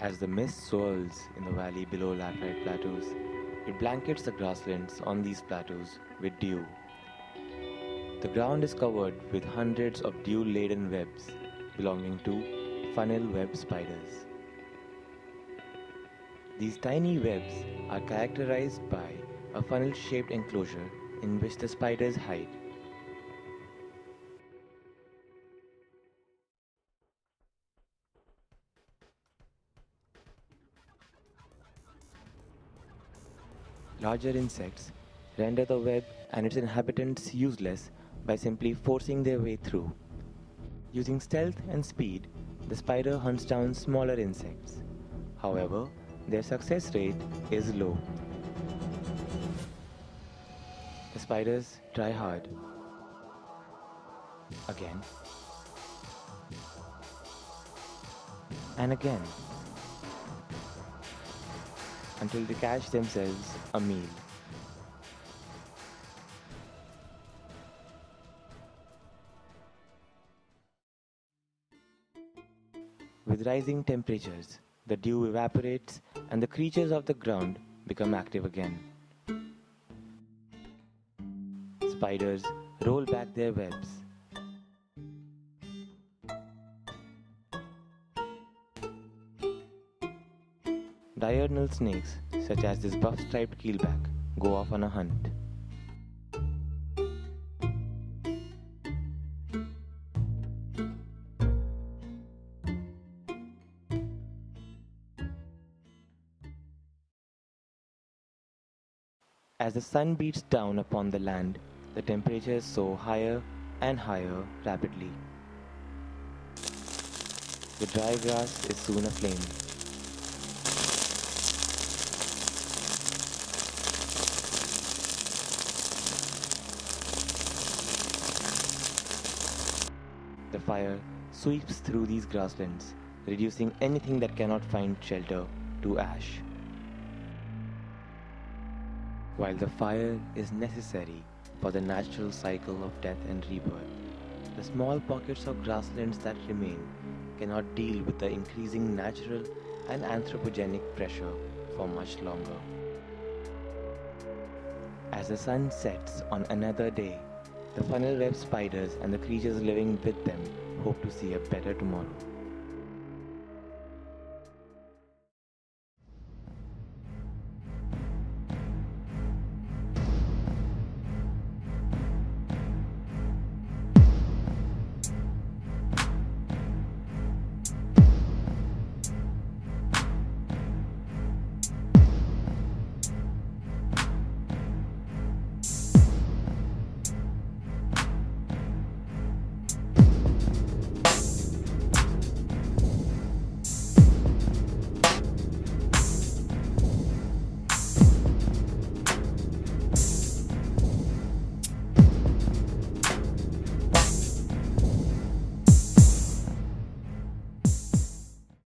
As the mist swirls in the valley below laterite plateaus, it blankets the grasslands on these plateaus with dew. The ground is covered with hundreds of dew laden webs belonging to funnel web spiders. These tiny webs are characterized by a funnel shaped enclosure in which the spiders hide. Larger insects render the web and its inhabitants useless by simply forcing their way through. Using stealth and speed, the spider hunts down smaller insects. However, their success rate is low. The spiders try hard. Again. And again. Until they catch themselves a meal. With rising temperatures, the dew evaporates and the creatures of the ground become active again. Spiders roll back their webs. Diurnal snakes, such as this buff striped keelback, go off on a hunt. As the sun beats down upon the land, the temperatures soar higher and higher rapidly. The dry grass is soon aflame. The fire sweeps through these grasslands, reducing anything that cannot find shelter to ash. While the fire is necessary for the natural cycle of death and rebirth, the small pockets of grasslands that remain cannot deal with the increasing natural and anthropogenic pressure for much longer. As the sun sets on another day, the funnel web spiders and the creatures living with them hope to see a better tomorrow.